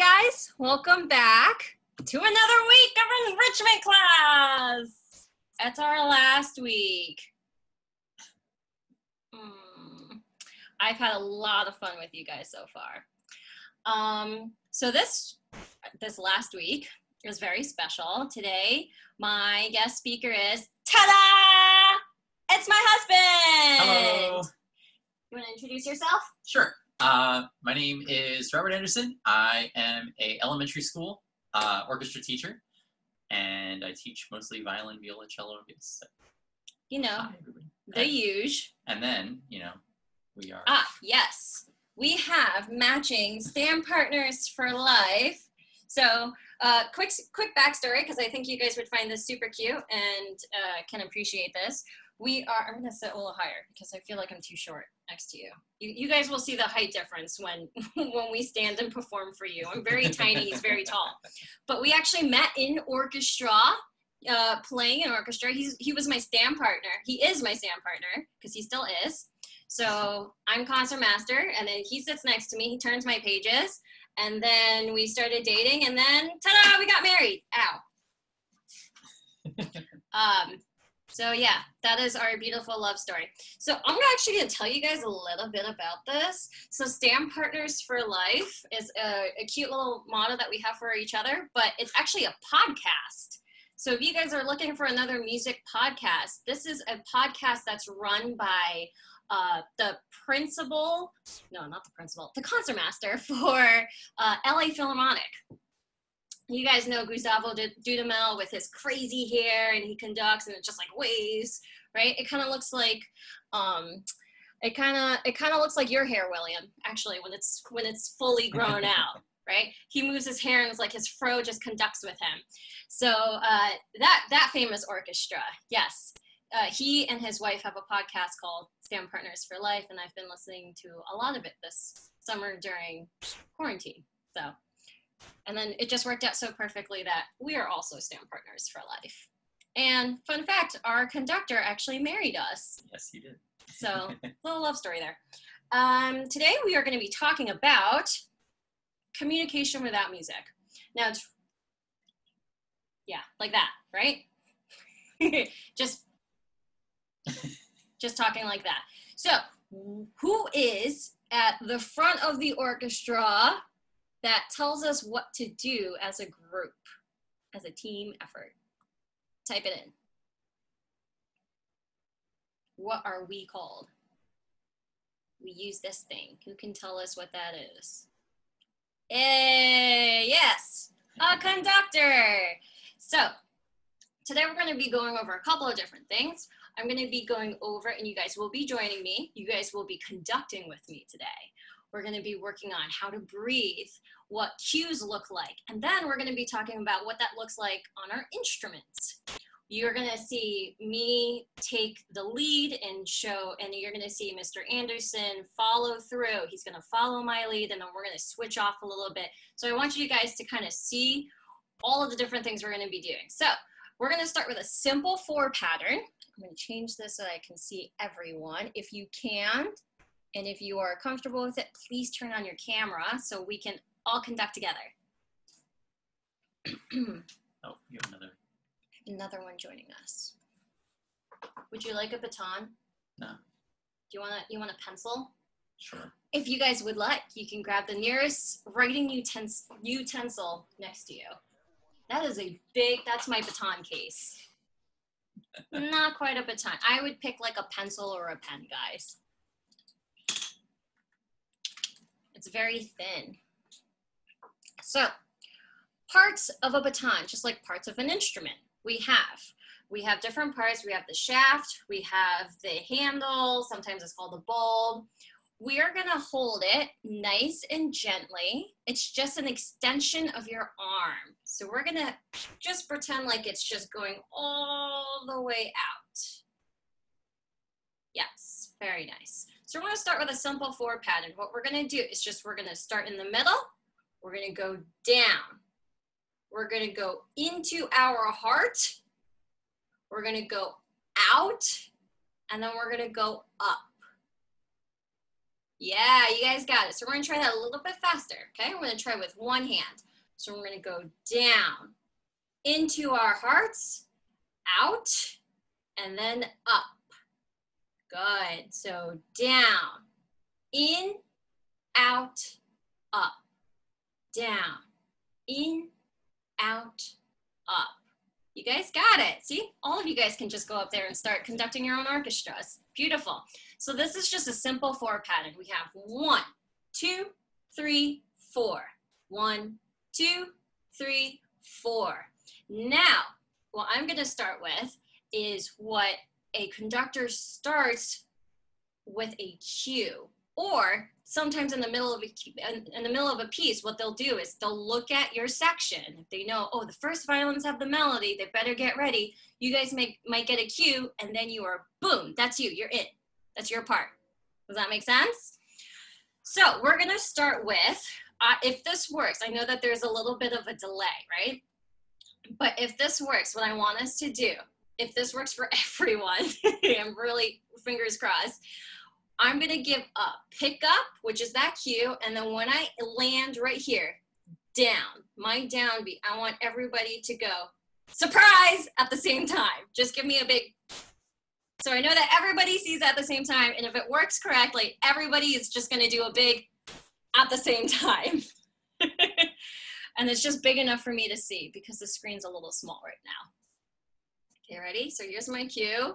guys. Welcome back to another week of enrichment class. That's our last week. Hmm. I've had a lot of fun with you guys so far. Um, so this this last week is very special. Today, my guest speaker is ta-da! It's my husband. Hello. You want to introduce yourself? Sure. Uh, my name is Robert Anderson. I am a elementary school uh, orchestra teacher, and I teach mostly violin, viola, cello, and bass. You know, Hi, the huge. And then, you know, we are. Ah, yes. We have matching stand partners for life. So, uh, quick, quick backstory, because I think you guys would find this super cute and uh, can appreciate this. We are. I'm gonna sit a little higher because I feel like I'm too short next to you. You, you guys will see the height difference when when we stand and perform for you. I'm very tiny. He's very tall. But we actually met in orchestra uh, playing in orchestra. He's he was my stand partner. He is my stand partner because he still is. So I'm concert master, and then he sits next to me. He turns my pages, and then we started dating, and then ta-da, we got married. Ow. um. So yeah, that is our beautiful love story. So I'm actually going to tell you guys a little bit about this. So Stand Partners for Life is a, a cute little motto that we have for each other, but it's actually a podcast. So if you guys are looking for another music podcast, this is a podcast that's run by uh, the principal, no, not the principal, the concertmaster for uh, LA Philharmonic. You guys know Gustavo Dudamel with his crazy hair and he conducts and it just like waves, right? It kind of looks like, um, it kind of it kind of looks like your hair, William. Actually, when it's when it's fully grown out, right? He moves his hair and it's like his fro just conducts with him. So uh, that that famous orchestra, yes. Uh, he and his wife have a podcast called Stand Partners for Life, and I've been listening to a lot of it this summer during quarantine. So, and then it just worked out so perfectly that we are also Stand Partners for Life. And fun fact, our conductor actually married us. Yes, he did. So, little love story there. Um, today we are going to be talking about communication without music. Now, it's, yeah, like that, right? just, just talking like that. So, who is at the front of the orchestra that tells us what to do as a group, as a team effort? Type it in. What are we called? We use this thing. Who can tell us what that is? Eh, yes, a conductor. So today we're going to be going over a couple of different things. I'm going to be going over, and you guys will be joining me. You guys will be conducting with me today. We're going to be working on how to breathe, what cues look like, and then we're going to be talking about what that looks like on our instruments you're going to see me take the lead and show, and you're going to see Mr. Anderson follow through. He's going to follow my lead, and then we're going to switch off a little bit. So I want you guys to kind of see all of the different things we're going to be doing. So we're going to start with a simple four pattern. I'm going to change this so I can see everyone. If you can, and if you are comfortable with it, please turn on your camera so we can all conduct together. Oh, you have another. another one joining us. Would you like a baton? No. Do you want to you want a pencil? Sure. If you guys would like, you can grab the nearest writing utens- utensil next to you. That is a big. That's my baton case. Not quite a baton. I would pick like a pencil or a pen, guys. It's very thin. So, parts of a baton, just like parts of an instrument we have. We have different parts. We have the shaft, we have the handle, sometimes it's called the bulb. We are gonna hold it nice and gently. It's just an extension of your arm. So we're gonna just pretend like it's just going all the way out. Yes, very nice. So we're gonna start with a simple four pattern. What we're gonna do is just, we're gonna start in the middle. We're gonna go down. We're to go into our heart. We're to go out. And then we're to go up. Yeah, you guys got it. So we're gonna try that a little bit faster, okay? We're gonna try with one hand. So we're gonna go down into our hearts, out, and then up. Good. So down, in, out, up, down, in, out, up. You guys got it. See, all of you guys can just go up there and start conducting your own orchestras. Beautiful. So this is just a simple four pattern. We have one, two, three, four. One, two, three, four. Now, what I'm gonna start with is what a conductor starts with a cue or sometimes in the middle of a, in the middle of a piece what they'll do is they'll look at your section. If they know oh the first violins have the melody they better get ready. You guys may, might get a cue and then you are boom that's you. You're in that's your part. Does that make sense? So we're going to start with uh, if this works i know that there's a little bit of a delay right? But if this works what i want us to do if this works for everyone, I'm really fingers crossed. I'm gonna give a pick up, which is that cue, and then when I land right here, down, my down beat, I want everybody to go surprise at the same time. Just give me a big. So I know that everybody sees at the same time, and if it works correctly, everybody is just gonna do a big at the same time. and it's just big enough for me to see because the screen's a little small right now. Okay, ready? So here's my cue.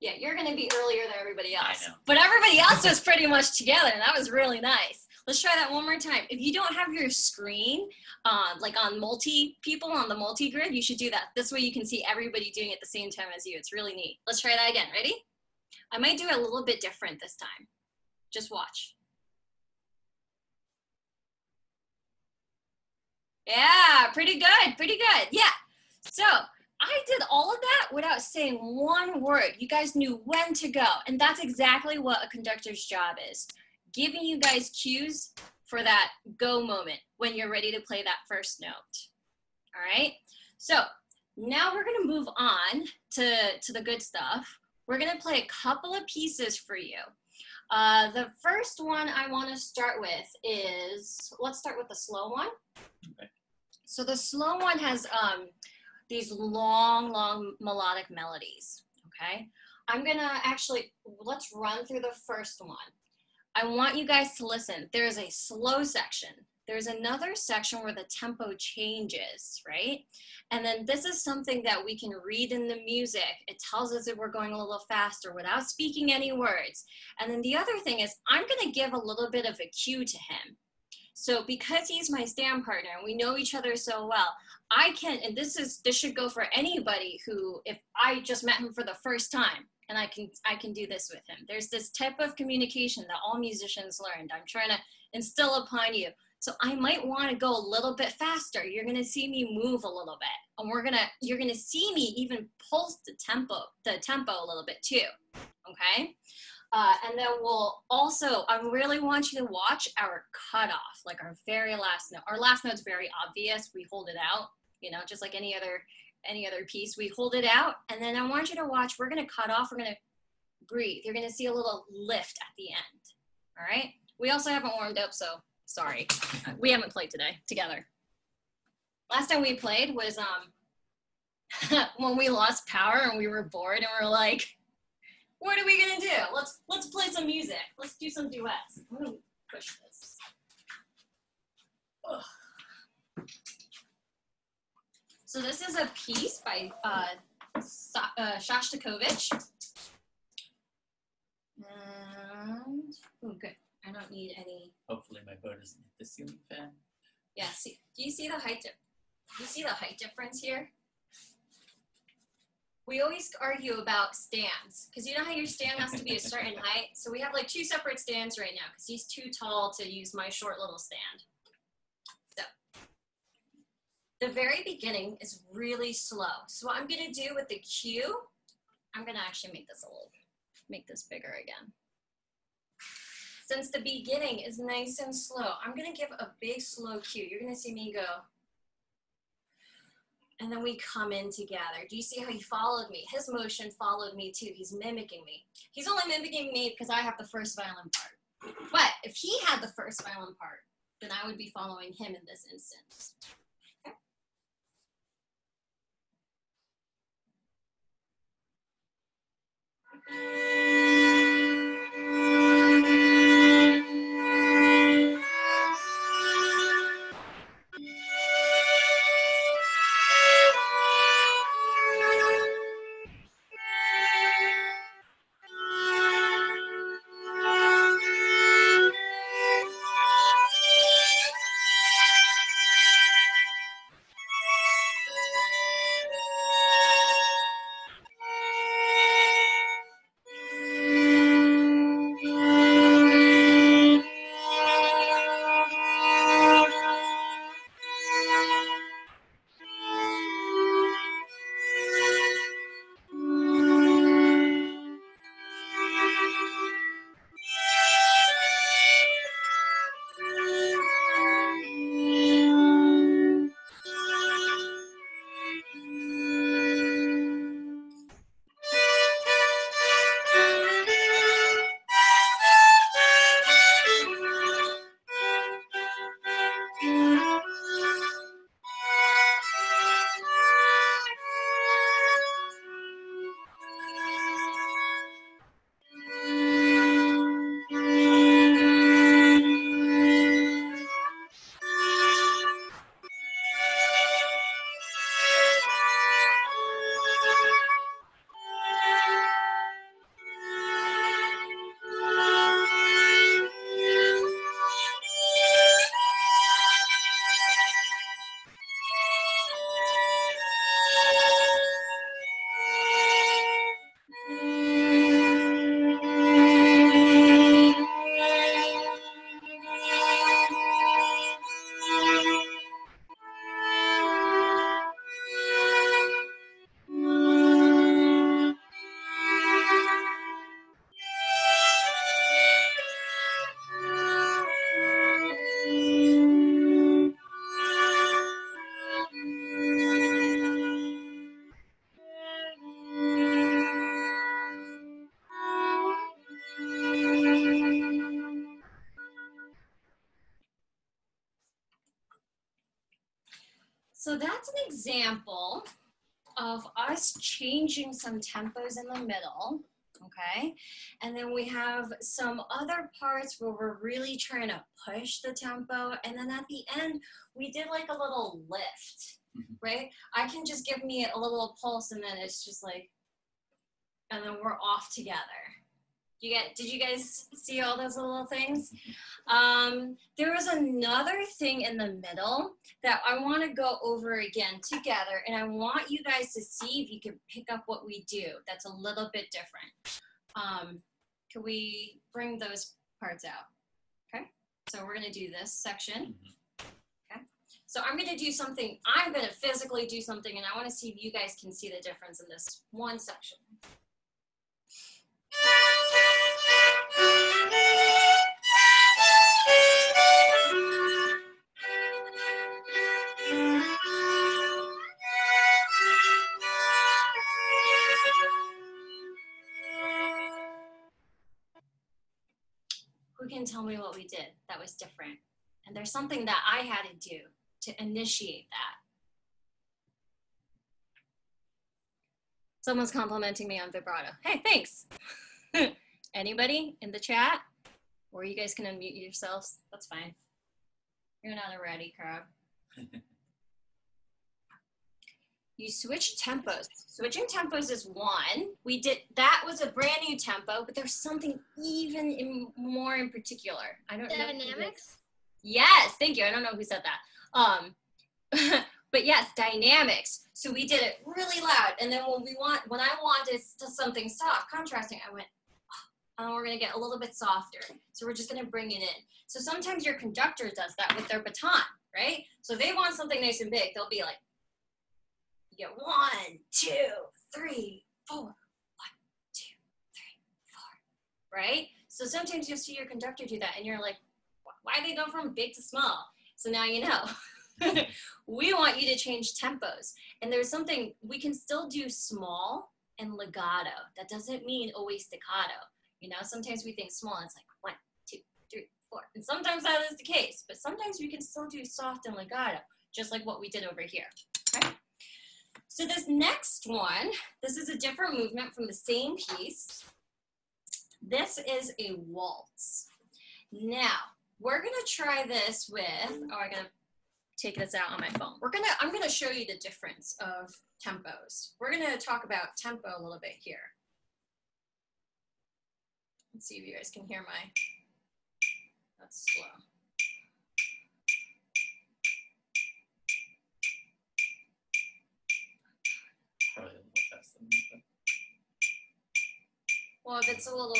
Yeah, you're gonna be earlier than everybody else. But everybody else was pretty much together, and that was really nice. Let's try that one more time. If you don't have your screen, uh, like on multi people on the multi grid, you should do that. This way you can see everybody doing it at the same time as you. It's really neat. Let's try that again. Ready? I might do it a little bit different this time. Just watch. Yeah, pretty good, pretty good. Yeah. So I did all of that without saying one word. You guys knew when to go. And that's exactly what a conductor's job is giving you guys cues for that go moment when you're ready to play that first note. All right. So now we're going to move on to, to the good stuff. We're going to play a couple of pieces for you. Uh, the first one I want to start with is, let's start with the slow one. Okay. So the slow one has um, these long, long melodic melodies, okay? I'm gonna actually, let's run through the first one. I want you guys to listen. There's a slow section. There's another section where the tempo changes, right? And then this is something that we can read in the music. It tells us if we're going a little faster without speaking any words. And then the other thing is I'm gonna give a little bit of a cue to him. So because he's my stand partner and we know each other so well, I can, and this is, this should go for anybody who, if I just met him for the first time and I can, I can do this with him. There's this type of communication that all musicians learned. I'm trying to instill upon you. So I might want to go a little bit faster. You're going to see me move a little bit and we're going to, you're going to see me even pulse the tempo, the tempo a little bit too. Okay. Uh, and then we'll also, I really want you to watch our cutoff, like our very last note. Our last note's very obvious. We hold it out, you know, just like any other any other piece. We hold it out, and then I want you to watch. We're gonna cut off. We're gonna breathe. You're gonna see a little lift at the end. All right. We also haven't warmed up, so sorry. We haven't played today together. Last time we played was um when we lost power and we were bored and we're like what are we gonna do? Let's let's play some music. Let's do some duets. I'm gonna push this. Ugh. So this is a piece by uh, uh, Shostakovich. And oh, good. I don't need any. Hopefully, my boat isn't hit the ceiling fan. Yeah. See, do you see the height? Do you see the height difference here? we always argue about stands because you know how your stand has to be a certain height. So we have like two separate stands right now because he's too tall to use my short little stand. So the very beginning is really slow. So what I'm gonna do with the cue, I'm gonna actually make this a little, make this bigger again. Since the beginning is nice and slow, I'm gonna give a big slow cue. You're gonna see me go and then we come in together. Do you see how he followed me? His motion followed me too. He's mimicking me. He's only mimicking me because I have the first violin part. But if he had the first violin part, then I would be following him in this instance. Okay? Changing some tempos in the middle, okay? And then we have some other parts where we're really trying to push the tempo. And then at the end, we did like a little lift, Mhm. right? I can just give me a little pulse and then it's just like, and then we're off together. You get, did you guys see all those little things? Um, there was another thing in the middle that I want to go over again together, and I want you guys to see if you can pick up what we do. That's a little bit different. Um, can we bring those parts out? Okay, so we're going to do this section. Okay, so I'm going to do something, I'm going to physically do something, and I want to see if you guys can see the difference in this one section. Who can tell me what we did that was different? And there's something that I had to do to initiate that. Someone's complimenting me on vibrato. Hey, thanks. Anybody in the chat? Or you guys can unmute yourselves. That's fine. You're not a ready crowd. you switch tempos. Switching tempos is one. We did that was a brand new tempo, but there's something even in, more in particular. I don't know. Dynamics? Yes, thank you. I don't know who said that. Um, but yes, dynamics. So we did it really loud, and then when we want, when I wanted something soft, contrasting, I went, and we're gonna get a little bit softer. So we're just gonna bring it in. So sometimes your conductor does that with their baton, right? So they want something nice and big. They'll be like, you get one, two, three, four, one, two, three, four, right? So sometimes you'll see your conductor do that, and you're like, why they go from big to small. So now you know. we want you to change tempos. And there's something we can still do small and legato. That doesn't mean always staccato. You know, sometimes we think small and it's like one, two, three, four. And sometimes that is the case, but sometimes we can still do soft and legato, just like what we did over here. Okay? So this next one, this is a different movement from the same piece. This is a waltz. Now, we're gonna try this with, oh, I'm gonna take this out on my phone. We're gonna, I'm gonna show you the difference of tempos. We're gonna talk about tempo a little bit here. Let's see if you guys can hear my, that's slow. Probably a little faster than that. Well, if it's a little,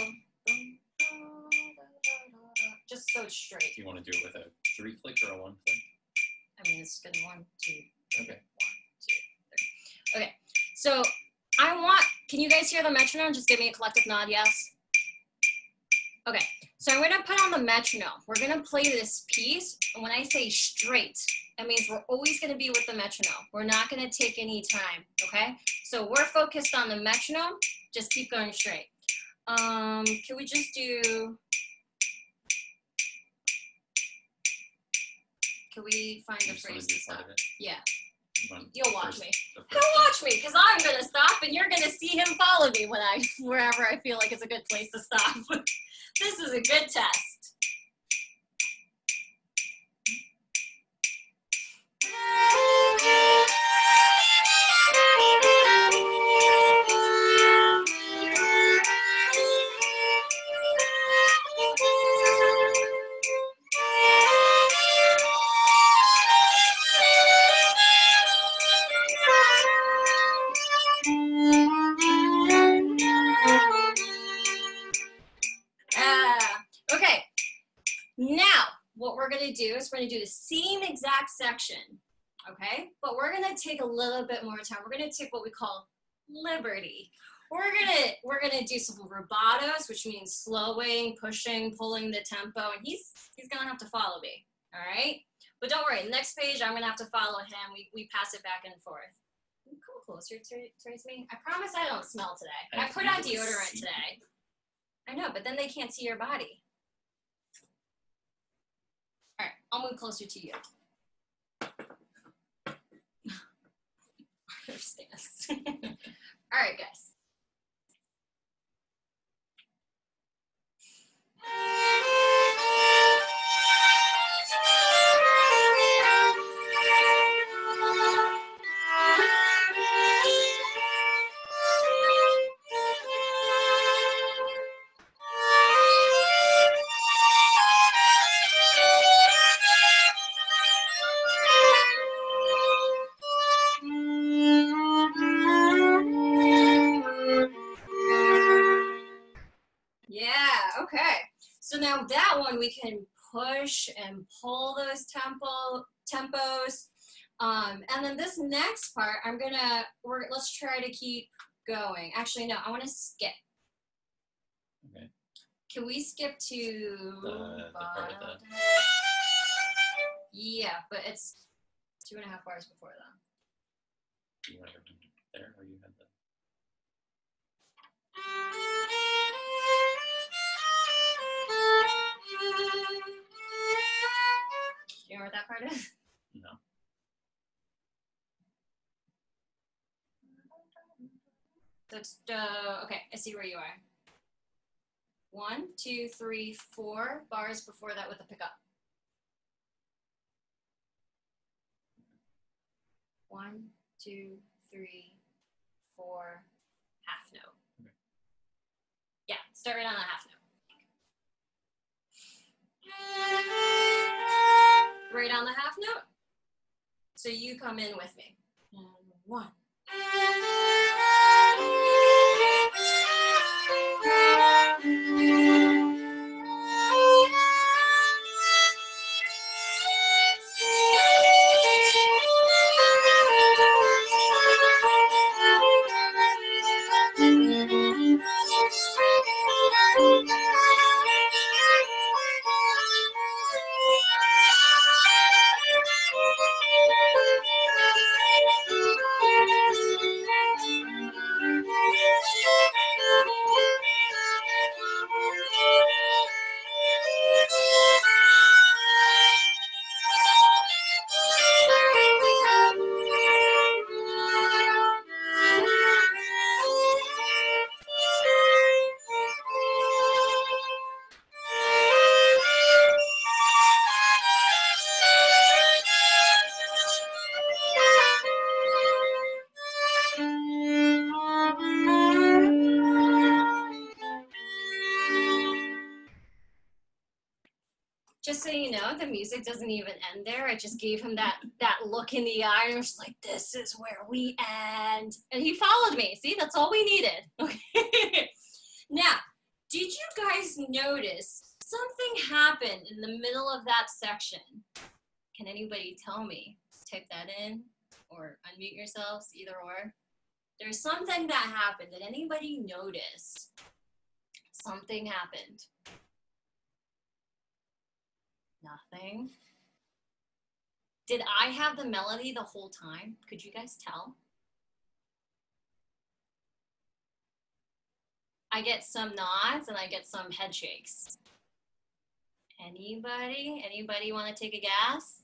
just so it's straight. Do you want to do it with a three click or a one click? I mean, it's gonna one, two, Okay. Okay, so I want, can you guys hear the metronome? Just give me a collective nod, yes? Okay, so I'm gonna put on the metronome. We're gonna play this piece, and when I say straight, that means we're always gonna be with the metronome. We're not gonna take any time, okay? So we're focused on the metronome, just keep going straight. Um, can we just do, can we find the phrase to do to part stop? Yeah. You'll watch me. He'll watch me because I'm gonna stop and you're gonna see him follow me when I wherever I feel like it's a good place to stop. this is a good test. Ah, do is we're gonna do the same exact section, okay? But we're gonna take a little bit more time. We're gonna take what we call liberty. We're gonna we're gonna do some rubatos, which means slowing, pushing, pulling the tempo, and he's he's gonna have to follow me. All right. But don't worry, next page I'm gonna have to follow him. We, we pass it back and forth. Come closer to, towards me. I promise I don't smell today. I I put on deodorant see. today. I know, but then they can't see your body. All right, I'll move closer to you. All right, guys. We can push and pull those tempo tempos. Um, and then this next part, I'm gonna we're let's try to keep going. Actually, no, I want to skip. Okay. Can we skip to The- the part the- Yeah, but it's two and a half bars before that. You want to go there or you had the you know what that part is? no. That's uh, okay. I see where you are. One, two, three, four bars before that with a pickup. One, two, three, four, half note. Okay. Yeah, start right on the half note. So you come in with me. And one. Music doesn't even end there. I just gave him that that look in the eye and was like, "This is where we end," and he followed me. See, that's all we needed. Okay. now, did you guys notice something happened in the middle of that section? Can anybody tell me? Type that in or unmute yourselves, either or. There's something that happened. Did anybody notice? Something happened. Nothing. Did I have the melody the whole time? Could you guys tell? I get some nods and I get some head shakes. Anybody? Anybody want to take a guess?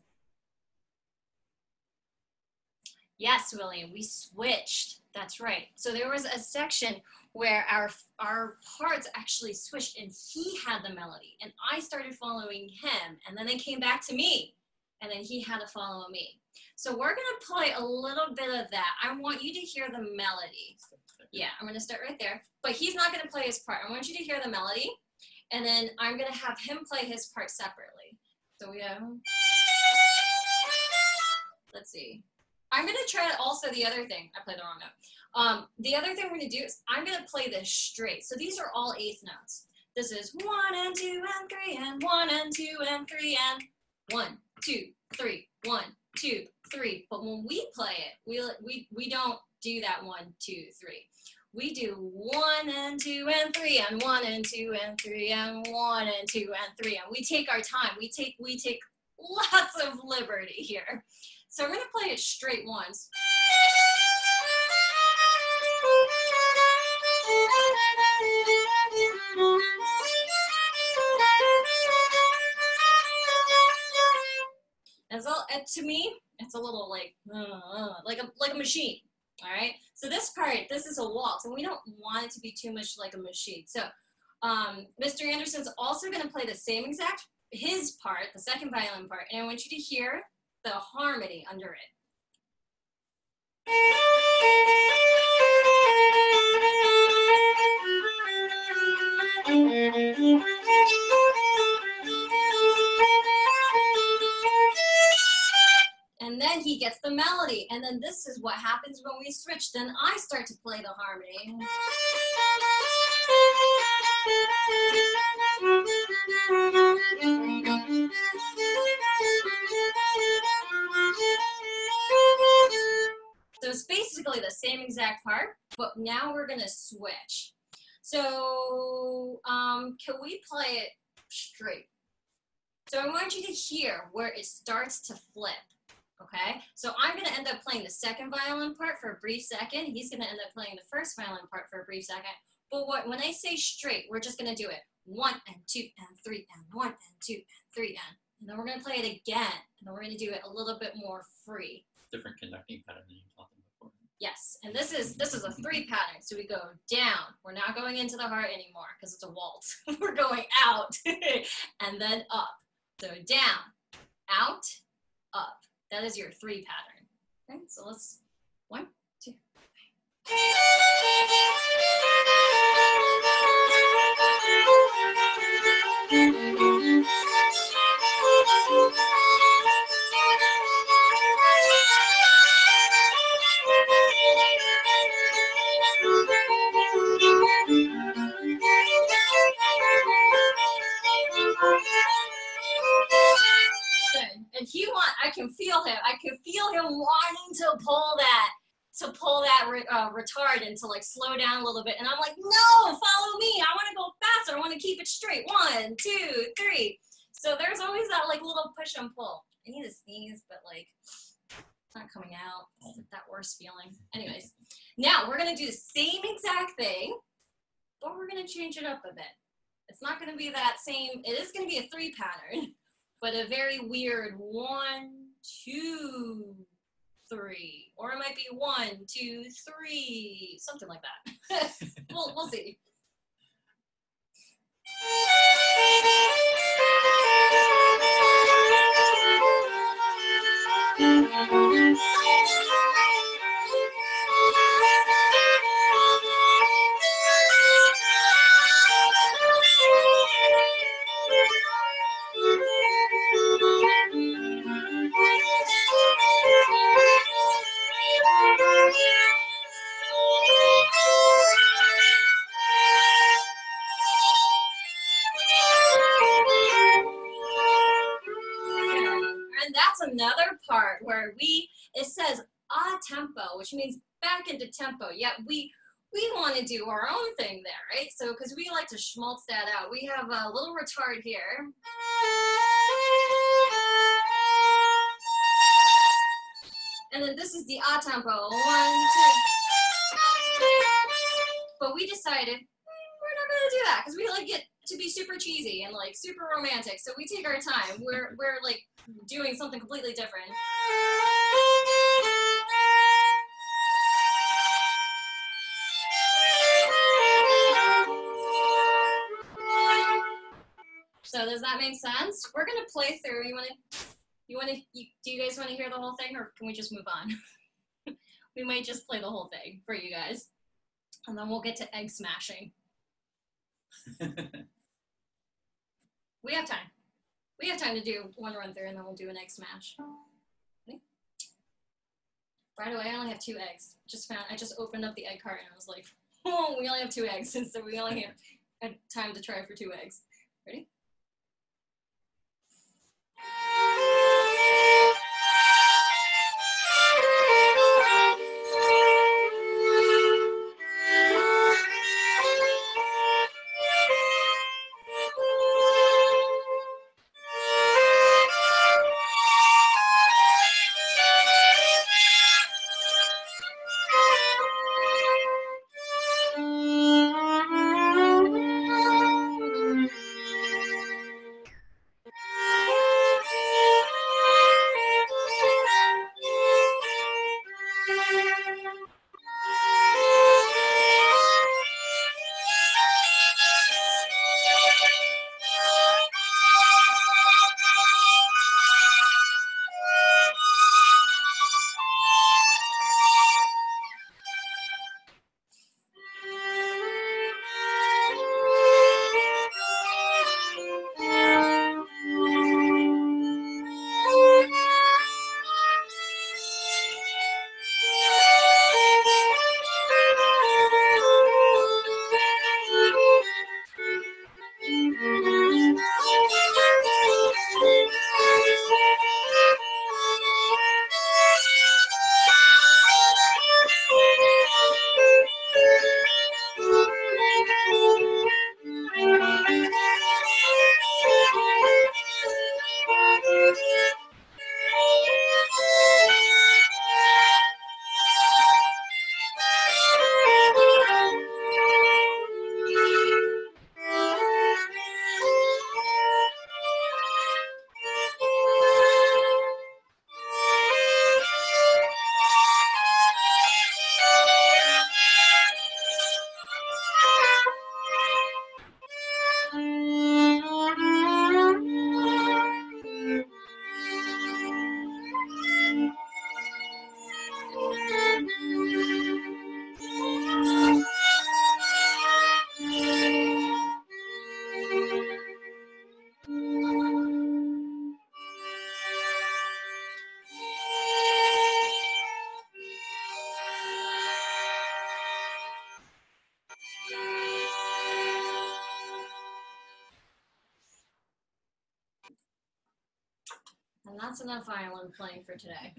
Yes, William, we switched. That's right. So there was a section where our our parts actually switched and he had the melody and I started following him and then they came back to me and then he had to follow me. So we're gonna play a little bit of that. I want you to hear the melody. Yeah, I'm gonna start right there. But he's not gonna play his part. I want you to hear the melody and then I'm gonna have him play his part separately. So we have, let's see. I'm gonna try also the other thing. I played the wrong note. Um, the other thing we're gonna do is I'm gonna play this straight. So these are all eighth notes. This is one and two and three and one and two and three and one, two, three, one, two, three. But when we play it, we we we don't do that one, two, three. We do one and two and three and one and two and three and one and two and three and we take our time. We take we take lots of liberty here. So I'm going to play it straight once. As all, to me, it's a little like uh, like a like a machine. All right. So this part, this is a waltz, and we don't want it to be too much like a machine. So um, Mr. Anderson's also going to play the same exact his part, the second violin part, and I want you to hear the harmony under it. And then he gets the melody. And then this is what happens when we switch. Then I start to play the harmony. basically the same exact part, but now we're gonna switch. So um, can we play it straight? So I want you to hear where it starts to flip, okay? So I'm gonna end up playing the second violin part for a brief second. He's gonna end up playing the first violin part for a brief second. But what, when I say straight, we're just gonna do it one and two and three and one and two and three and, and then we're gonna play it again, and then we're gonna do it a little bit more free. Different conducting pattern than you taught. Yes, and this is this is a three pattern. So we go down. We're not going into the heart anymore because it's a waltz. we're going out and then up. So down, out, up. That is your three pattern. Okay, so let's one, two, and he want I can feel him. I can feel him wanting to pull that to pull that re- uh, retard and to like slow down a little bit. And I'm like, no, follow me. I want to go faster. I want to keep it straight. One, two, three. So there's always that like little push and pull. I need to sneeze, but like it's not coming out. It's that worst feeling. Anyways, now we're gonna do the same exact thing, but we're gonna change it up a bit. It's not gonna be that same. It is gonna be a three pattern, but a very weird one, two, three, or it might be one, two, three, something like that. we'll, we'll see. another part where we it says a tempo, which means back into tempo. Yet we we want to do our own thing there, right? So because we like to schmaltz that out. We have a little retard here. And then this is the a tempo. One, two. But we decided "Hmm, we're not gonna do that because we like it to be super cheesy and like super romantic. So we take our time. We're we're like doing something completely different. So does that make sense? We're gonna play through. You wanna, you wanna, you, do you guys wanna hear the whole thing, or can we just move on? we might just play the whole thing for you guys, and then we'll get to egg smashing. We have time. We have time to do one run through, and then we'll do an egg smash. Okay. Right away, I only have two eggs. Just found. I just opened up the egg carton, and I was like, "Oh, we only have two eggs, and so we only have time to try for two eggs." Ready? That's enough violin playing for today.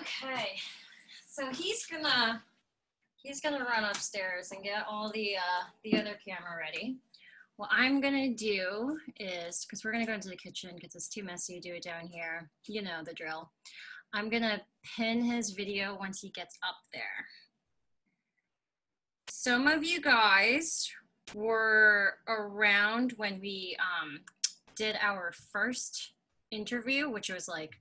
Okay, so he's gonna he's gonna run upstairs and get all the uh, the other camera ready. What I'm gonna do is because we're gonna go into the kitchen because it's too messy to do it down here. You know the drill. I'm gonna pin his video once he gets up there. Some of you guys were around when we um, did our first interview, which was like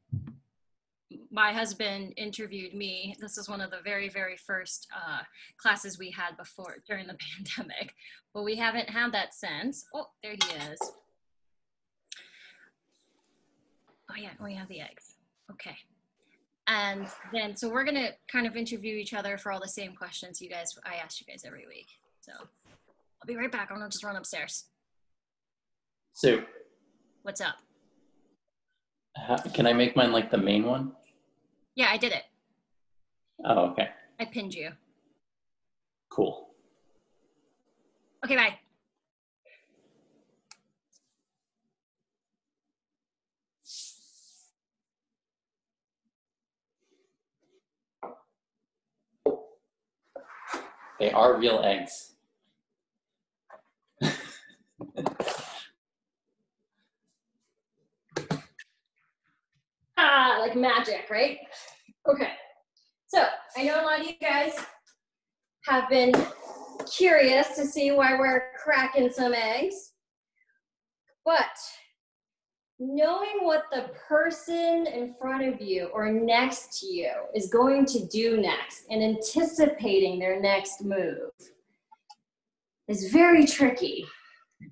my husband interviewed me. This is one of the very, very first uh, classes we had before during the pandemic, but we haven't had that since. Oh, there he is. Oh yeah, we have the eggs. Okay. And then, so we're gonna kind of interview each other for all the same questions you guys, I ask you guys every week. So I'll be right back. I'm gonna just run upstairs. So, What's up? How, can I make mine like the main one? Yeah, I did it. Oh, okay. I pinned you. Cool. Okay, bye. They are real eggs. Ah, like magic, right? Okay. So I know a lot of you guys have been curious to see why we're cracking some eggs, but knowing what the person in front of you or next to you is going to do next and anticipating their next move is very tricky.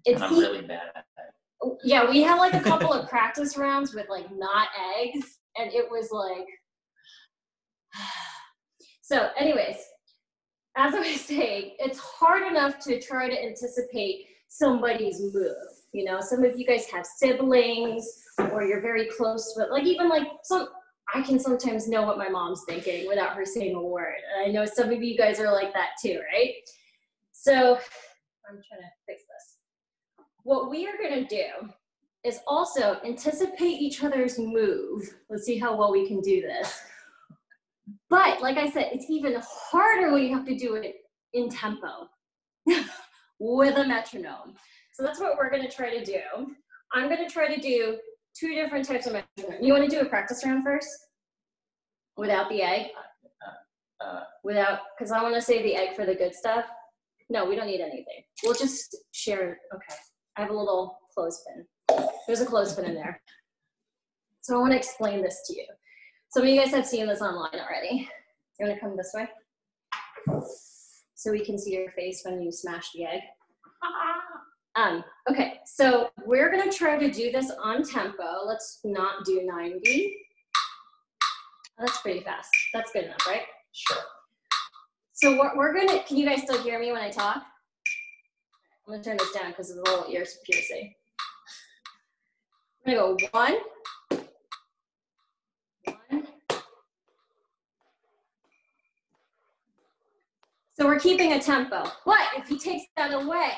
It's I'm really bad at that. Yeah, we had like a couple of practice rounds with like not eggs, and it was like. so, anyways, as I was saying, it's hard enough to try to anticipate somebody's move you know, some of you guys have siblings or you're very close with, like, even like some, I can sometimes know what my mom's thinking without her saying a word. And I know some of you guys are like that too, right? So I'm trying to fix this. What we are going to do is also anticipate each other's move. Let's see how well we can do this. But like I said, it's even harder when you have to do it in tempo with a metronome. So that's what we're gonna try to do. I'm gonna try to do two different types of measurement. You wanna do a practice round first? Without the egg? Without, because I wanna save the egg for the good stuff. No, we don't need anything. We'll just share, okay. I have a little clothespin. There's a clothespin in there. So I wanna explain this to you. Some of you guys have seen this online already. You wanna come this way? So we can see your face when you smash the egg. Um, okay, so we're gonna try to do this on tempo. Let's not do 90. That's pretty fast. That's good enough, right? Sure. So what we're gonna, can you guys still hear me when I talk? I'm gonna turn this down because of the little ears piercing. I'm gonna go one, one. So we're keeping a tempo. But if he takes that away,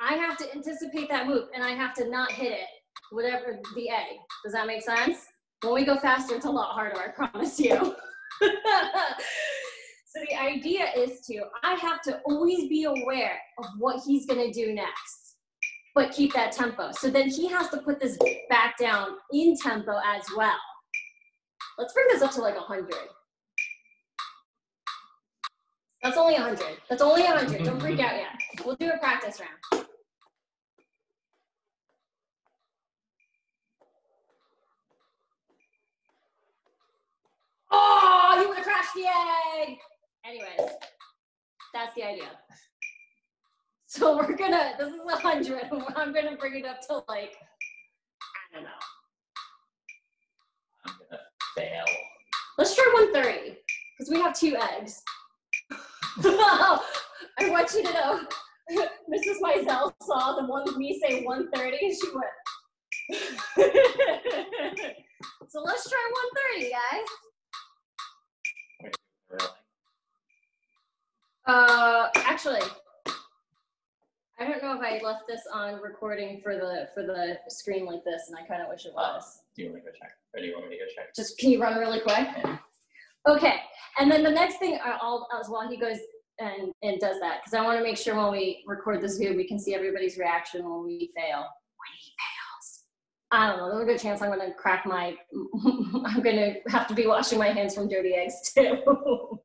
I have to anticipate that move and I have to not hit it, whatever the A. Does that make sense? When we go faster, it's a lot harder, I promise you. so the idea is to, I have to always be aware of what he's gonna do next, but keep that tempo. So then he has to put this back down in tempo as well. Let's bring this up to like 100. That's only 100. That's only 100. Don't freak out yet. We'll do a practice round. Oh, you would have crashed the egg. Anyways, that's the idea. So we're gonna, this is a hundred. I'm gonna bring it up to like, I don't know. I'm gonna fail. Let's try 130, because we have two eggs. I want you to know, Mrs. Mizell saw the one me say 130 and she went. so let's try 130, guys. Uh, actually, I don't know if I left this on recording for the for the screen like this, and I kind of wish it was. Do you want me to go check? Or do you want me to go check? Just can you run really quick? Yeah. Okay, and then the next thing I'll as well he goes and and does that because I want to make sure when we record this video we can see everybody's reaction when we fail. When he fails, I don't know. There's a good chance I'm gonna crack my. I'm gonna have to be washing my hands from dirty eggs too.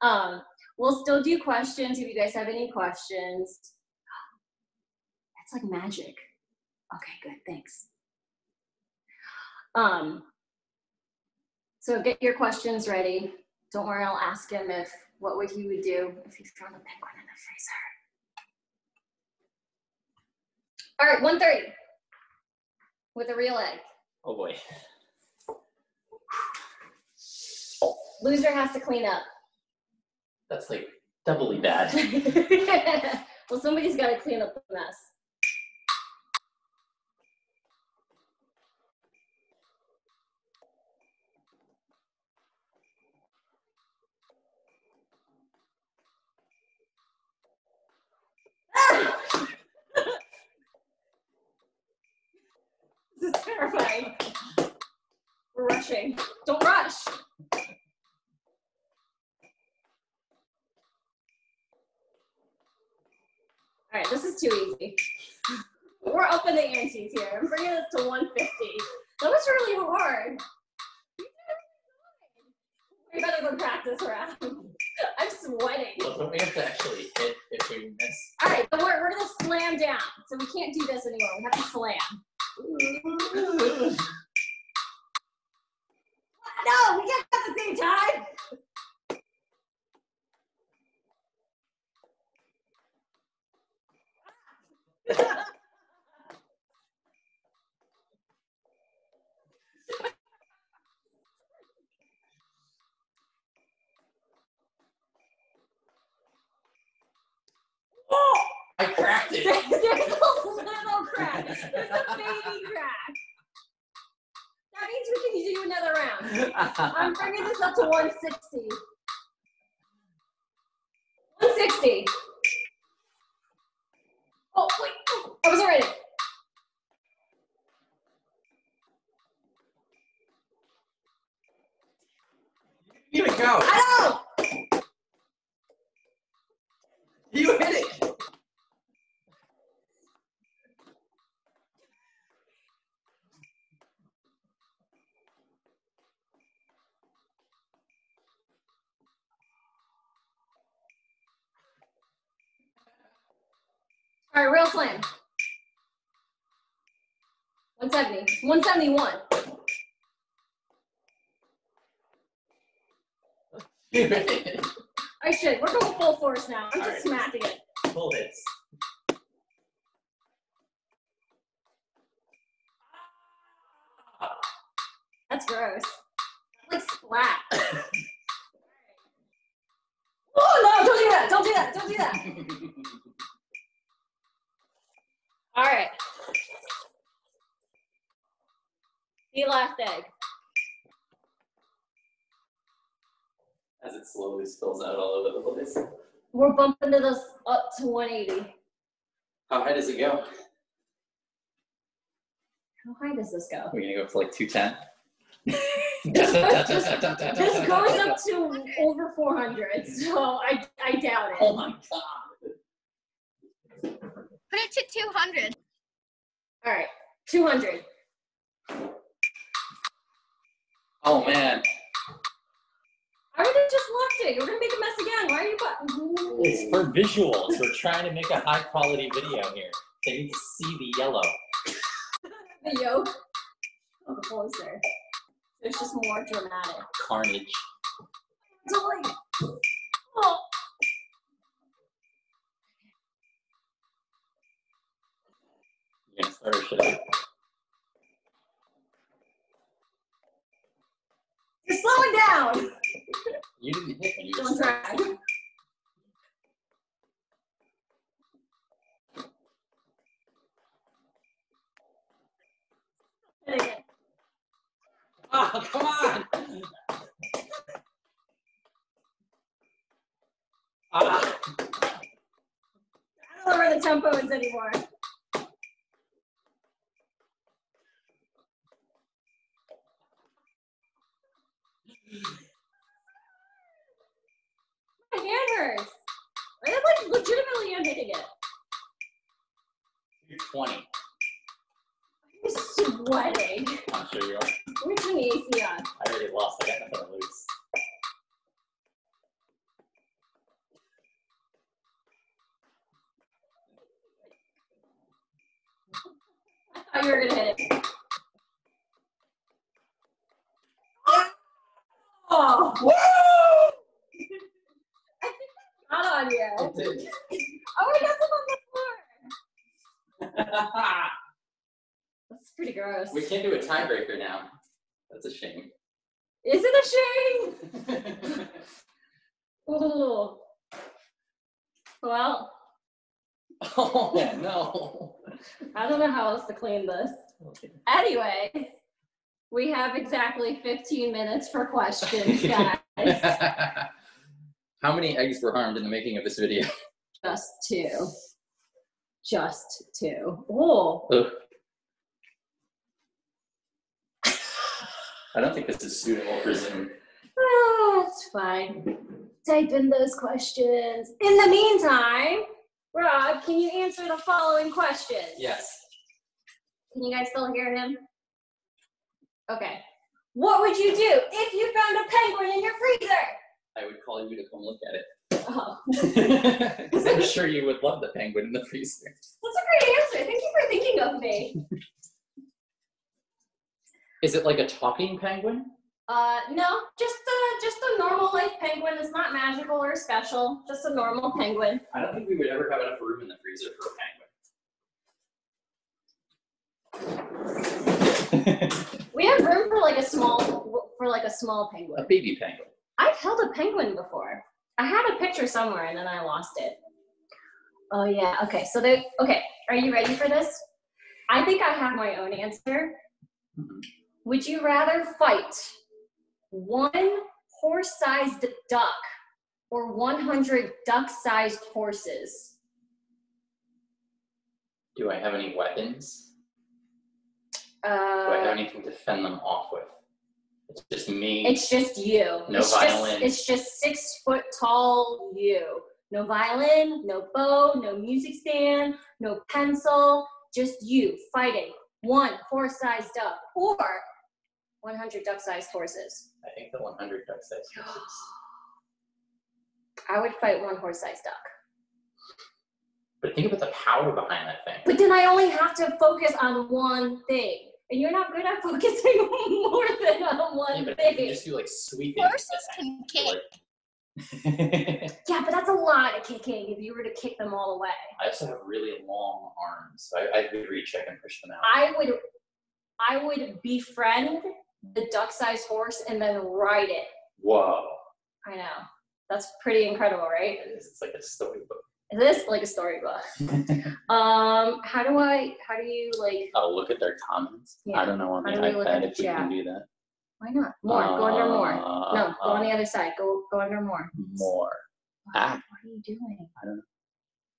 um, We'll still do questions if you guys have any questions. That's like magic. Okay, good, thanks. Um, so get your questions ready. Don't worry, I'll ask him if what would he would do if he found a penguin in the freezer. All right, 130 with a real egg. Oh boy. Loser has to clean up. That's like doubly bad. well, somebody's got to clean up the mess. this is terrifying. We're rushing. Don't rush. All right, this is too easy. We're up in the ante here. I'm bringing this to 150. That was really hard. We better go practice round. I'm sweating. Well, don't we have to actually hit if we miss? All right, but we're, we're gonna slam down. So we can't do this anymore. We have to slam. No, we can't at the same time. I cracked it. There's a little crack. There's a baby crack. That means we can do another round. I'm bringing this up to 160. 160. Oh, wait. I wasn't ready. You go. I know. You hit it. All right, real slam. 170. 171. You hit it. I should. We're going full force now. I'm All just right. smacking it. Full hits. That's gross. Like splat. Oh no! Don't do that! Don't do that! Don't do that! All right. The last egg. As it slowly spills out all over the place. We're bumping to this up to 180. How high does it go? How high does this go? We're gonna go for like 210. This goes, this, this goes up to over 400, so I, I doubt it. Oh my god. Put it to 200. All right, 200. Oh man. I would have just left it. You're gonna make a mess again. Why are you? Bu- It's for visuals. We're trying to make a high quality video here. They need to see the yellow. the yolk. Oh, the closer. It's just more dramatic. Carnage. Totally. Oh. You're gonna start or should I? You're slowing down. You didn't hit you Don't try. Oh, come on! Ah, I don't know where the tempo is anymore. My hand hurts. I'm like legitimately am hitting it. You're 20. I'm sweating. I'm sure you are. Turn the AC on. I already lost. I got nothing to lose. I thought you were gonna hit it. Oh! Woo! I think I on you. Oh, I got some on the floor. That's pretty gross. We can't do a tiebreaker now. That's a shame. Is it a shame? Ooh. Well, oh no. I don't know how else to clean this. Anyways, we have exactly 15 minutes for questions, guys. How many eggs were harmed in the making of this video? Just two. Just two. Oh, Ugh. I don't think this is suitable for Zoom. ah, it's fine. Type in those questions. In the meantime, Rob, can you answer the following questions? Yes. Can you guys still hear him? Okay. What would you do if you found a penguin in your freezer? I would call you to come look at Oh, it. Because I'm sure you would love the penguin in the freezer. that's a great answer. Thank you for thinking of me. Is it like a talking penguin? Uh, no, just a just a normal life penguin. It's not magical or special. Just a normal penguin. I don't think we would ever have enough room in the freezer for a penguin. We have room for like a small for like a small penguin. a baby penguin. I've held a penguin before. I had a picture somewhere and then I lost it. Oh yeah. Okay. So they. Okay. Are you ready for this? I think I have my own answer. Mhm. Would you rather fight one horse-sized duck or 100 duck-sized horses? Do I have any weapons? Do I have Uh, anything to fend them off with? It's just me. it's just you. No it's violin. Just, it's just six foot tall you. No violin, no bow, no music stand, no pencil. Just you fighting one horse-sized duck or 100 duck-sized horses. I think the 100 duck sized horses. I would fight one horse-sized duck. But think about the power behind that thing. But then I only have to focus on one thing. And you're not good at focusing more than on one but if you thing. just do like sweeping. Horses can kick. Yeah, but that's a lot of kicking if you were to kick them all away. I also have really long arms, so I, I could reach. I can push them out. I would I would befriend the duck-sized horse and then ride it. Whoa! I know. That's pretty incredible, right? It is. It's like a storybook. Is this like a storybook? Um, how do I how do you like oh, look at their comments. Yeah. I don't know on the How do we look at iPad if we can do that. why not? More. go under more. Uh, No, go on uh, the other side. Go go under more. more. Ah, What are you doing? I don't know.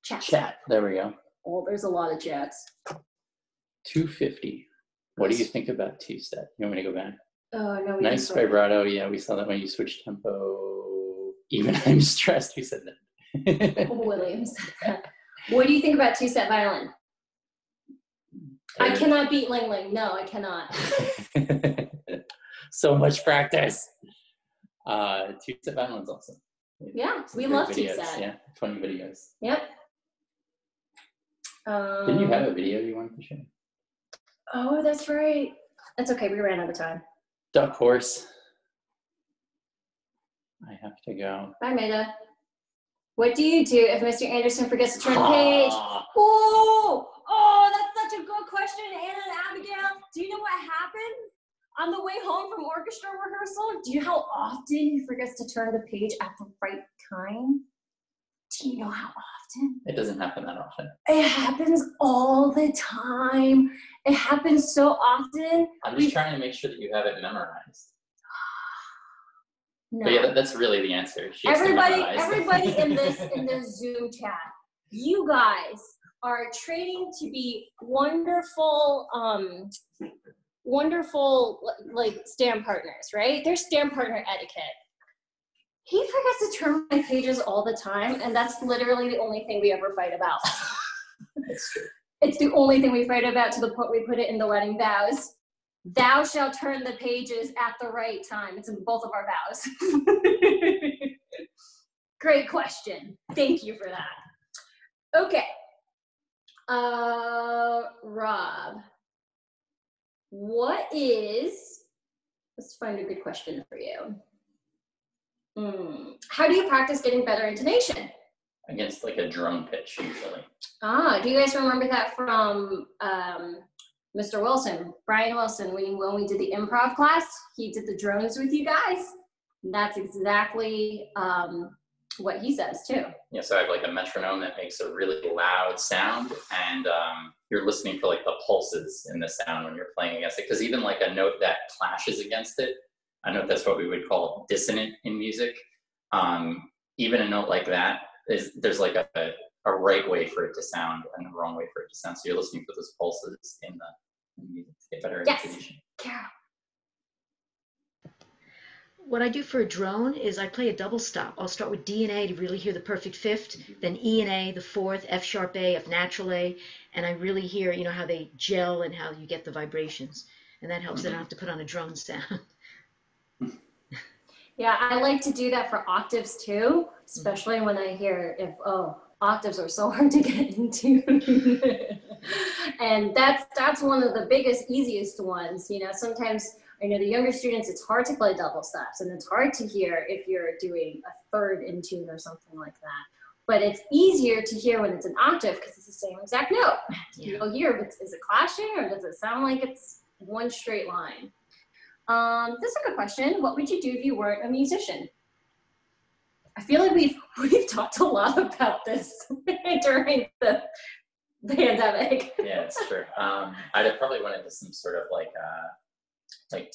Chat. Chat. There we go. Oh, there's a lot of chats. 250. What do you think about TwoSet? You want me to go back? Oh no, we Nice vibrato. Yeah, we saw that when you switched tempo. Even I'm stressed. We said that. William said that. What do you think about TwoSet violin? I cannot beat Ling Ling. No, I cannot. so much practice. Uh, TwoSet violins awesome. Yeah, Some we love TwoSet. Yeah, funny videos. Yep. Um, Didn't you have a video you wanted to share? Oh, that's right. That's okay. We ran out of time. Duck horse. I have to go. Bye, Maida. What do you do if Mr. Anderson forgets to turn the page? Oh, oh, that's such a good question, Anna and Abigail. Do you know what happened on the way home from orchestra rehearsal? Do you know how often he forgets to turn the page at the right time? Do you know how often? It doesn't happen that often. It happens all the time. It happens so often. I'm We- just trying to make sure that you have it memorized. No. But yeah, that, that's really the answer. She everybody everybody in this in this zoom chat you guys are training to be wonderful um wonderful like stand partners right? There's stand partner etiquette. He forgets to turn my pages all the time and that's literally the only thing we ever fight about. It's the only thing we fight about to the point we put it in the wedding vows thou shalt turn the pages at the right time. It's in both of our vows. Great question. Thank you for that. Okay. Uh rob what is let's find a good question for you. Hmm. how do you practice getting better intonation? Against like a drone pitch usually. Ah, do you guys remember that from um, Mr. Wilson, Brian Wilson, when, when we did the improv class? He did the drones with you guys. That's exactly um, what he says too. Yeah, so I have like a metronome that makes a really loud sound, and um, you're listening for like the pulses in the sound when you're playing against it. Because even like a note that clashes against it, I know that's what we would call dissonant in music. Um, even a note like that is there's like a, a right way for it to sound and a wrong way for it to sound. So you're listening for those pulses in the, in the music to get better Yes. intonation. Carol. what I do for a drone is I play a double stop. I'll start with D and A to really hear the perfect fifth, mm-hmm. then E and A, the fourth, F sharp A, F natural A, and I really hear, you know, how they gel and how you get the vibrations. And that helps. I don't mm-hmm. have to put on a drone sound. Yeah, I like to do that for octaves too, mm-hmm. especially when I hear if oh octaves are so hard to get into. And that's that's one of the biggest, easiest ones. You know, sometimes I know the younger students, it's hard to play double stops and it's hard to hear if you're doing a third in tune or something like that. But it's easier to hear when it's an octave because it's the same exact note. Yeah. You'll hear if it's, is it clashing or does it sound like it's one straight line? Um, this is a good question. What would you do if you weren't a musician? I feel like we've we've talked a lot about this during the pandemic. yeah, it's true. Um, I'd have probably went into some sort of like, uh, like,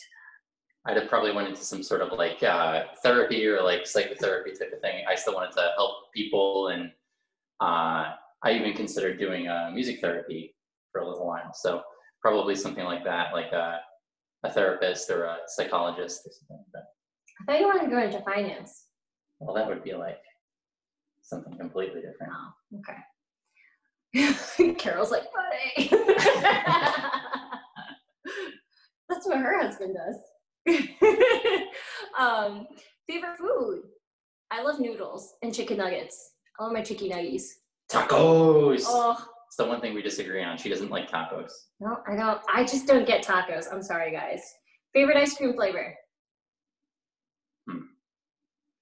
I'd have probably went into some sort of like uh, therapy or like psychotherapy type of thing. I still wanted to help people, and uh, I even considered doing uh, music therapy for a little while. So probably something like that, like a, a therapist or a psychologist or something like that. I thought you wanted to go into finance. Well, that would be like something completely different. Oh, okay. Carol's like, buddy. That's what her husband does. um, favorite food? I love noodles and chicken nuggets. I love my chicken nuggets. Tacos. Oh, It's the one thing we disagree on. She doesn't like tacos. no, I don't. I just don't get tacos. I'm sorry, guys. Favorite ice cream flavor?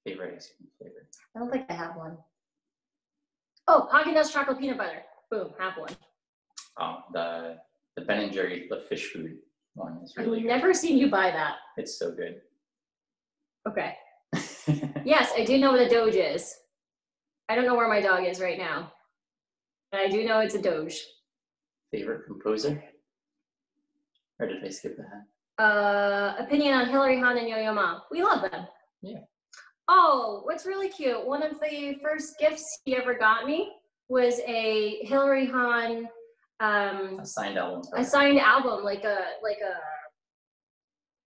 Favorite ice cream flavor. I don't think I have one. Oh, Haagen Dazs chocolate peanut butter. Boom, have one. Oh, the the Ben and Jerry the fish food one is really I've good. never seen you buy that. It's so good. Okay. Yes, I do know what a doge is. I don't know where my dog is right now. But I do know it's a doge. Favorite composer? Or did I skip that? Uh, opinion on Hilary Hahn and Yo-Yo Ma. We love them. Yeah. Oh, what's really cute. One of the first gifts he ever got me was a Hilary Hahn um, A signed album. a signed album, like a like a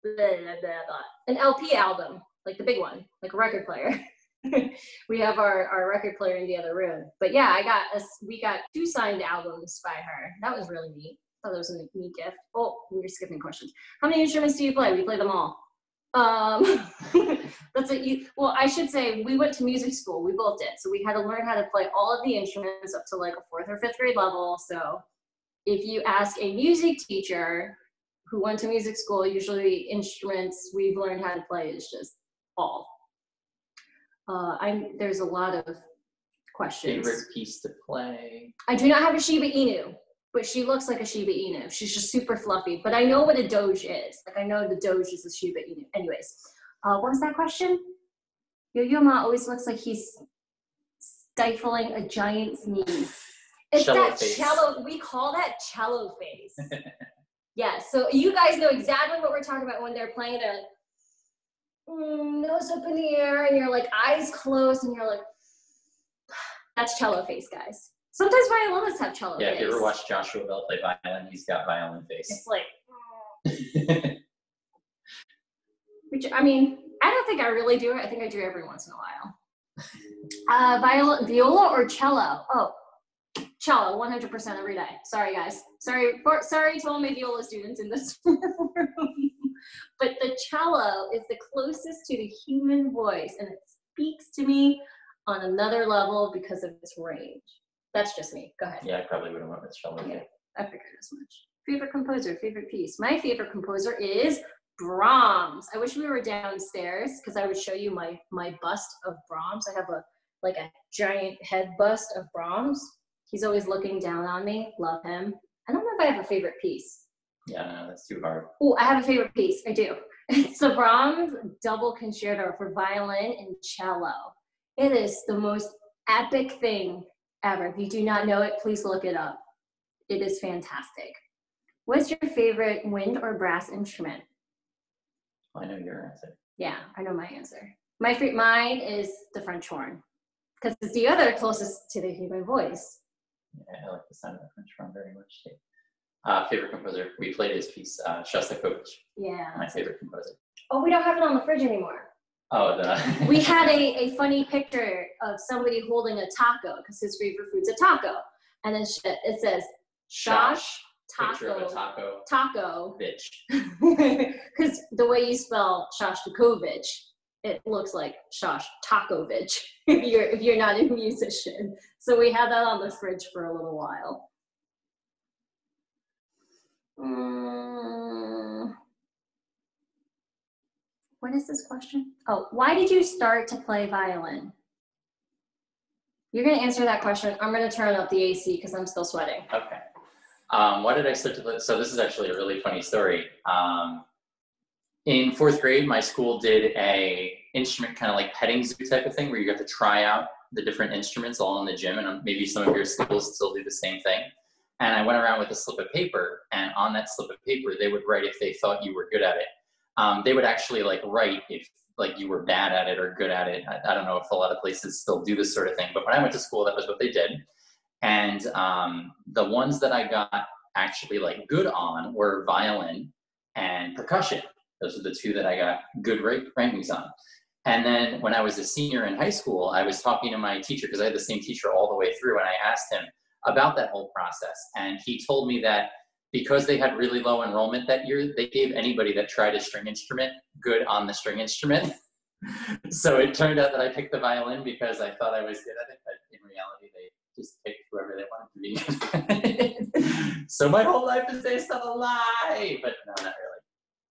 blah, blah, blah, blah. an LP album, like the big one, like a record player. we have our, our record player in the other room. But yeah, I got us we got two signed albums by her. That was really neat. Thought that was a neat gift. Oh, we were skipping questions. How many instruments do you play? We play them all. Um, that's what you. Well, I should say we went to music school. We both did, so we had to learn how to play all of the instruments up to like a fourth or fifth grade level. So if you ask a music teacher who went to music school, usually instruments we've learned how to play is just all. Uh, I'm there's a lot of questions. Favorite piece to play? I do not have a Shiba Inu, but she looks like a Shiba Inu. She's just super fluffy. But I know what a Doge is. Like I know the Doge is a Shiba Inu. Anyways, uh, what was that question? Yo-Yo Ma always looks like he's stifling a giant sneeze. It's Cello that face. cello. We call that cello face. yeah, So you guys know exactly what we're talking about when they're playing it. Mm, nose up in the air, and you're like eyes closed, and you're like, that's cello face, guys. Sometimes violinists have cello Yeah, face. if you ever watch Joshua Bell play violin, he's got violin face. It's like, which I mean, I don't think I really do it. I think I do it every once in a while. Uh, viola, viola or cello? Oh, cello, 100% every day. Sorry, guys. Sorry, for, sorry to all my viola students in this room. but the cello is the closest to the human voice, and it speaks to me on another level because of its range. That's just me. Go ahead. yeah, I probably would have went with cello. Yeah, I figured as much. Favorite composer, favorite piece. My favorite composer is Brahms. I wish we were downstairs because I would show you my my bust of Brahms. I have a like a giant head bust of Brahms. He's always looking down on me. Love him. I don't know if I have a favorite piece. Yeah, no, that's too hard. Oh, I have a favorite piece. I do. It's the Brahms double concerto for violin and cello. It is the most epic thing ever. If you do not know it, please look it up. It is fantastic. What's your favorite wind or brass instrument? I know your answer. Yeah, I know my answer. My fa- mine is the French horn because it's the other closest to the human voice. Yeah, I like the sound of the French horn very much too. Uh, favorite composer? We played his piece, uh, Shostakovich, Yeah. my favorite composer. Oh, we don't have it on the fridge anymore. Oh, the. we had a, a funny picture of somebody holding a taco because his favorite food's a taco. And then it says, Shosh Picture of a taco, taco taco. bitch. Because the way you spell Shostakovich, it looks like Shosh Takovich if you're, if you're not a musician. So we had that on the fridge for a little while. Mm. What is this question? Oh, why did you start to play violin? You're going to answer that question. I'm going to turn up the AC because I'm still sweating. Okay. Um, why did I start to play? So this is actually a really funny story. Um, in fourth grade, my school did a instrument kind of like petting zoo type of thing where you got to try out the different instruments all in the gym, and um, maybe some of your schools still do the same thing. And I went around with a slip of paper, and on that slip of paper, they would write if they thought you were good at it. Um, they would actually like write if like you were bad at it or good at it. I, I don't know if a lot of places still do this sort of thing, but when I went to school, that was what they did. And um, the ones that I got actually like good on were violin and percussion. Those are the two that I got good rankings on. And then when I was a senior in high school, I was talking to my teacher because I had the same teacher all the way through, and I asked him about that whole process. And he told me that because they had really low enrollment that year, they gave anybody that tried a string instrument good on the string instrument. so it turned out that I picked the violin because I thought I was good at it, but in reality, they just pick whoever they wanted to be. so my whole life is based on a lie, but no, not really.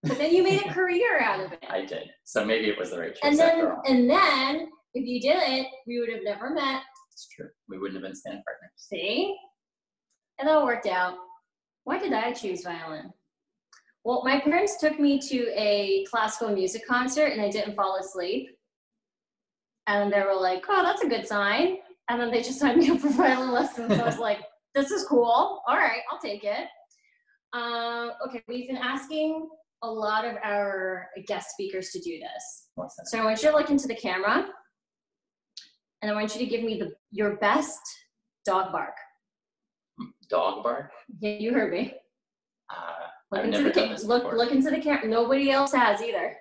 But then you made a career out of it. I did. So maybe it was the right choice And then, after all. and then, if you didn't, we would have never met. It's true. We wouldn't have been stand partners. See? It all worked out. Why did I choose violin? Well, my parents took me to a classical music concert and I didn't fall asleep. And they were like, oh, that's a good sign. And then they just signed me up for violin lessons. So I was like, this is cool. All right, I'll take it. Um, okay, we've been asking a lot of our guest speakers to do this. That? So I want you to look into the camera, and I want you to give me the your best dog bark. Dog bark? Yeah, you heard me. Uh, Look I've into never the done ca- this look before. look into the camera. Nobody else has either.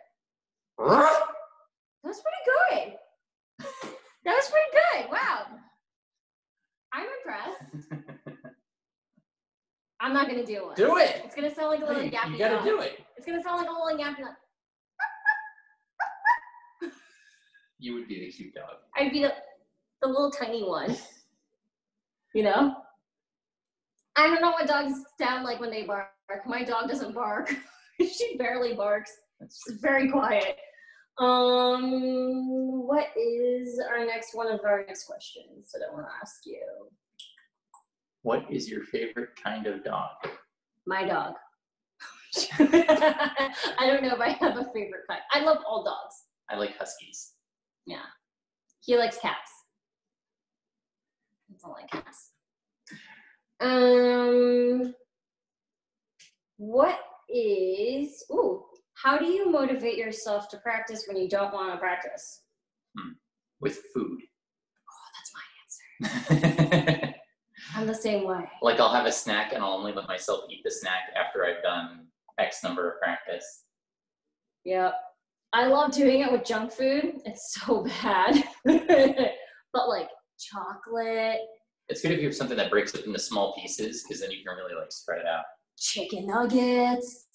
That's pretty good. That was pretty good. Wow. I'm impressed. I'm not gonna do one. do it! It's gonna sound like a little You, yappy you gotta dog. do it. It's gonna sound like a little yappy dog. You would be the cute dog. I'd be the, the little tiny one. You know? I don't know what dogs sound like when they bark. My dog doesn't bark. she barely barks. She's very quiet. Um, what is our next one of our next questions that I want to ask you? What is your favorite kind of dog? My dog. I don't know if I have a favorite kind. I love all dogs. I like huskies. Yeah. He likes cats. I don't like cats. Um, what is, ooh, how do you motivate yourself to practice when you don't want to practice? Hmm. With food. Oh, that's my answer. I'm the same way. like I'll have a snack and I'll only let myself eat the snack after I've done X number of practice. Yep. I love doing it with junk food. It's so bad. but like chocolate, It's good if you have something that breaks it into small pieces because then you can really like spread it out. chicken nuggets.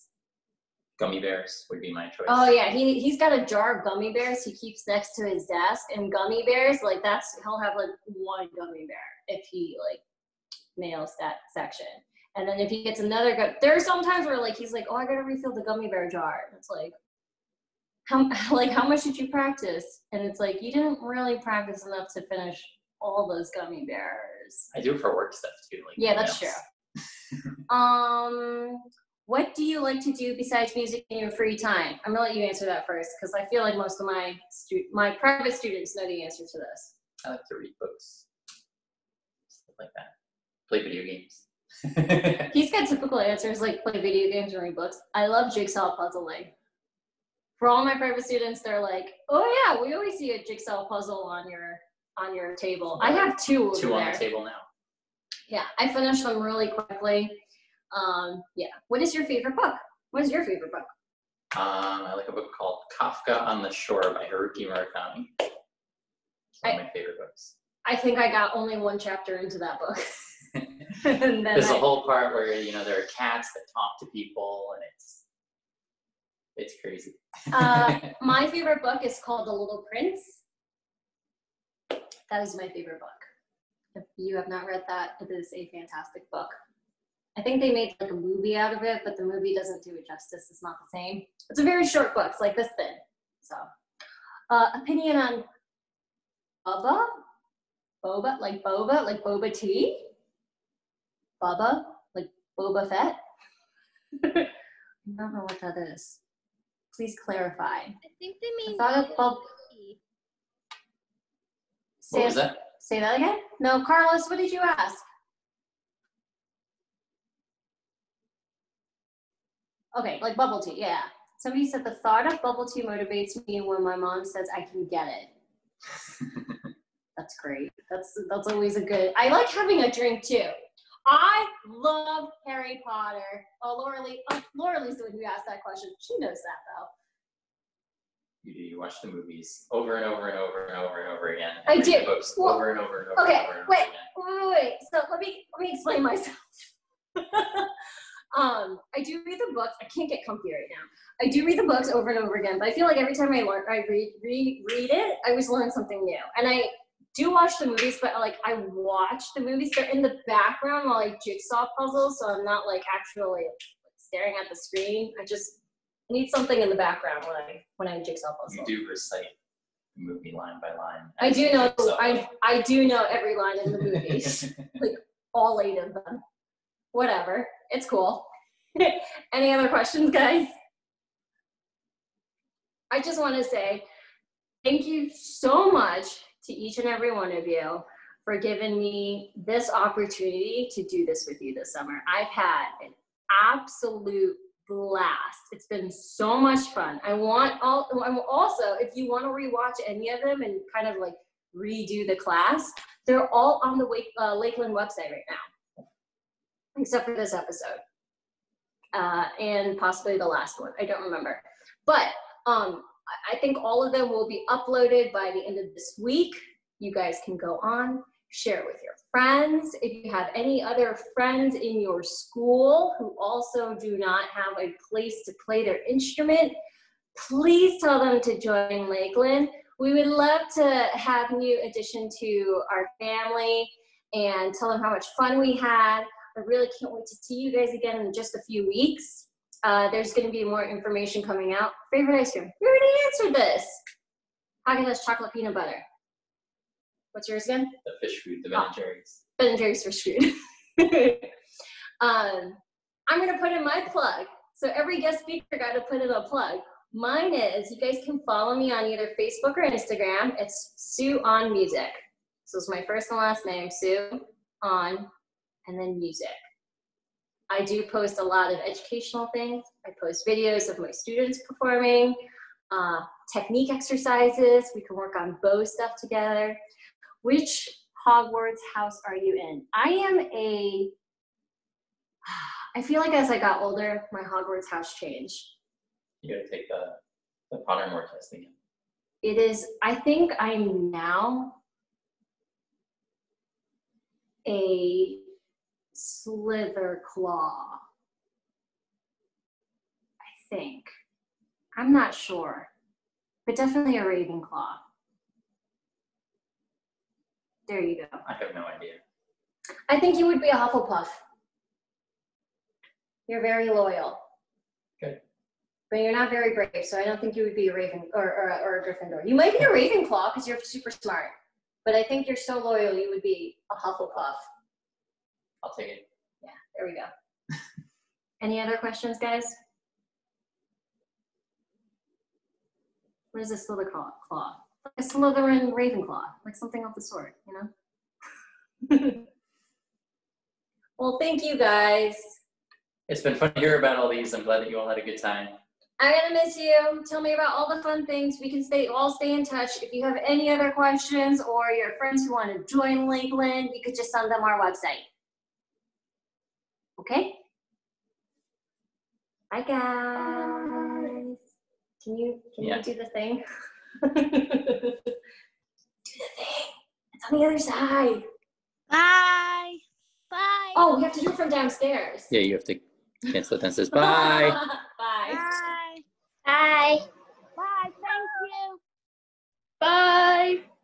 Gummy bears would be my choice. Oh yeah, he he's got a jar of gummy bears he keeps next to his desk, and gummy bears like that's he'll have like one gummy bear if he like nails that section, and then if he gets another gu- there are some times where like he's like, oh I gotta refill the gummy bear jar. And It's like, how like how much did you practice? And it's like you didn't really practice enough to finish all those gummy bears. I do it for work stuff too. Like Yeah, that's true. Um, what do you like to do besides music in your free time? I'm gonna let you answer that first because I feel like most of my stu- my private students know the answer to this. I like to read books. Stuff like that. Play video games. He's got typical answers like play video games and read books. I love jigsaw puzzling. For all my private students, they're like, "Oh yeah, we always see a jigsaw puzzle on your on your table." I have two over Two on there. the table now. Yeah, I finished them really quickly. Um, yeah. What is your favorite book? What is your favorite book? Um, I like a book called Kafka on the Shore by Haruki Murakami. It's one of my favorite books. I think I got only one chapter into that book. There's a I- whole part where you know there are cats that talk to people, and it's it's crazy. Uh, my favorite book is called The Little Prince. That is my favorite book. If you have not read that, it is a fantastic book. I think they made like a movie out of it, but the movie doesn't do it justice. It's not the same. It's a very short book. It's like this thin. So, uh, opinion on Bubba? Boba? Like boba? Like boba tea? Bubba? Like Boba Fett? I don't know what that is. Please clarify. I think they I mean. thought of bub- tea. what was that? say that again? No, Carlos, what did you ask? Okay, like bubble tea, yeah. Somebody said the thought of bubble tea motivates me when my mom says I can get it. That's great. That's that's always a good. I like having a drink too. I love Harry Potter. Oh, Laura Lee. Oh, Laura Lee's the one who asked that question. She knows that though. You do. You watch the movies over and over and over and over and over again. I and read do. The books Well, over and over and over okay, and over and wait. over again. wait, wait, wait. So let me let me explain myself. um, I do read the books. I can't get comfy right now. I do read the books over and over again, but I feel like every time I learn, I read read read it, I always learn something new. And I do watch the movies, but like I watch the movies. They're in the background while I jigsaw puzzles, so I'm not like actually staring at the screen. I just need something in the background when I when I jigsaw You puzzle. do recite the movie line by line. I do know I I do know every line in the movies. Like all eight of them. Whatever. It's cool. Any other questions, guys? I just want to say thank you so much to each and every one of you for giving me this opportunity to do this with you this summer. I've had an absolute blast. It's been so much fun. I want all I'm also if you want to rewatch any of them and kind of like redo the class, they're all on the uh, Lakeland website right now, except for this episode, uh, and possibly the last one. I don't remember, but um, I- think all of them will be uploaded by the end of this week. You guys can go on, share with your friends. If you have any other friends in your school who also do not have a place to play their instrument, please tell them to join Lakeland. We would love to have new addition to our family and tell them how much fun we had. I really can't wait to see you guys again in just a few weeks. Uh, there's going to be more information coming out. Favorite ice cream? We already answered this. Haagen-Dazs chocolate peanut butter. What's yours again? the fish food, the Oh. Ben and Jerry's. Ben and Jerry's fish food. um, I'm gonna put in my plug. So every guest speaker got to put in a plug. Mine is you guys can follow me on either Facebook or Instagram. It's Sue on Music. So it's my first and last name, Sue on, and then music. I do post a lot of educational things. I post videos of my students performing, uh, technique exercises. We can work on bow stuff together. Which Hogwarts house are you in? I am a. I feel like as I got older, my Hogwarts house changed. You gotta take the the Pottermore test again. It is, I think I'm now a Slytherclaw. I think. I'm not sure, but definitely a Ravenclaw. There you go. I have no idea. I think you would be a Hufflepuff. You're very loyal. Good. But you're not very brave, so I don't think you would be a Raven or, or, or a Gryffindor. You might be a Ravenclaw because you're super smart, but I think you're so loyal you would be a Hufflepuff. I'll take it. Yeah, there we go. Any other questions, guys? What is a Slytherclaw? claw? A Slytherin Ravenclaw, like something of the sort, you know? well, thank you guys. It's been fun to hear about all these. I'm glad that you all had a good time. I'm gonna miss you. Tell me about all the fun things. We can stay all stay in touch. If you have any other questions or your friends who want to join Lakeland, you could just send them our website. Okay? Bye guys. Can you can Yeah. you do the thing? do the thing. It's on the other side. Bye. Bye. Oh, we have to do it from downstairs. Yeah, you have to cancel it. Then says bye. Bye. Bye. Bye. Bye. Thank you. Bye.